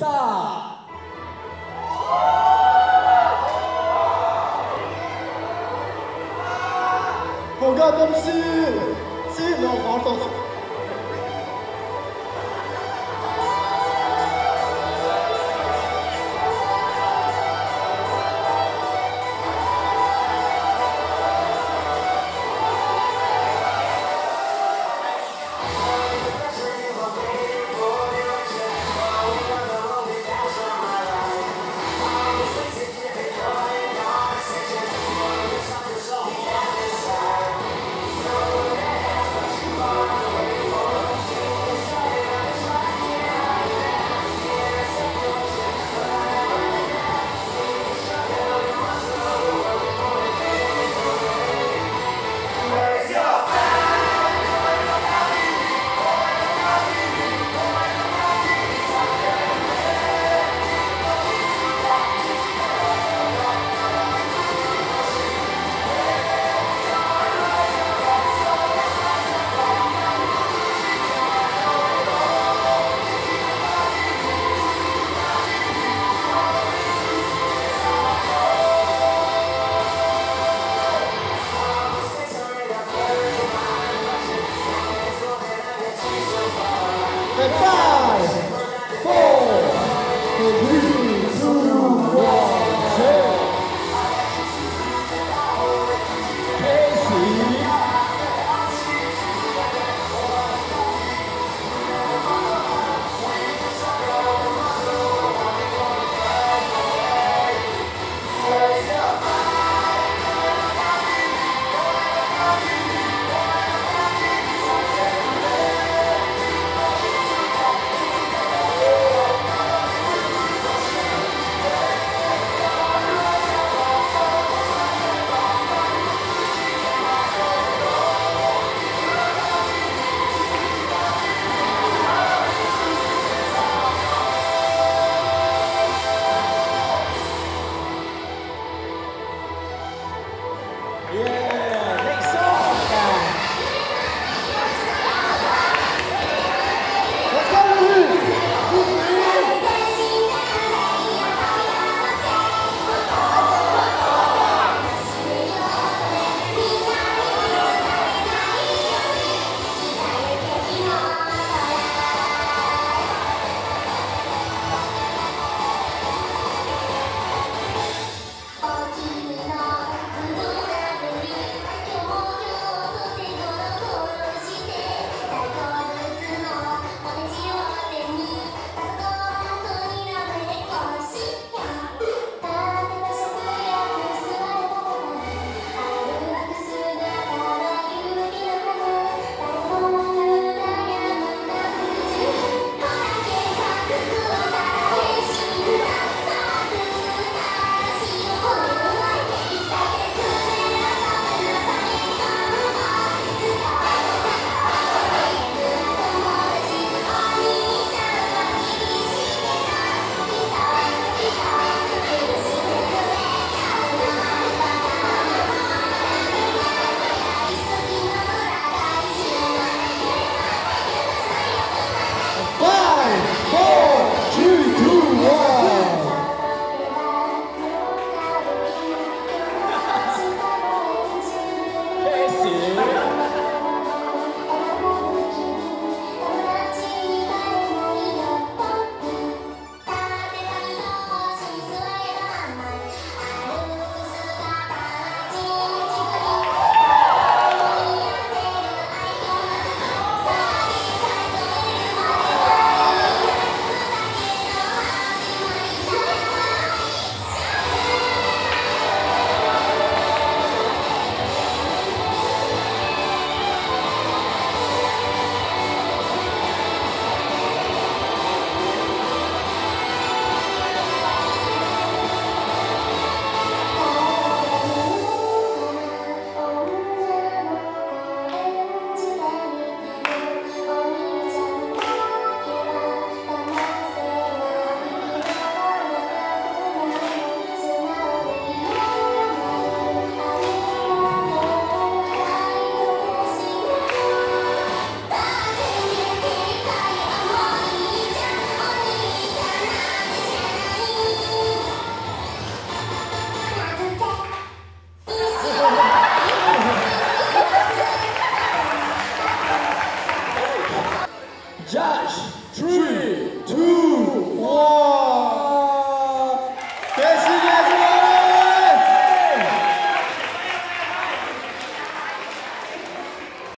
스탑! 고가범 씨, Please. Yeah. 行.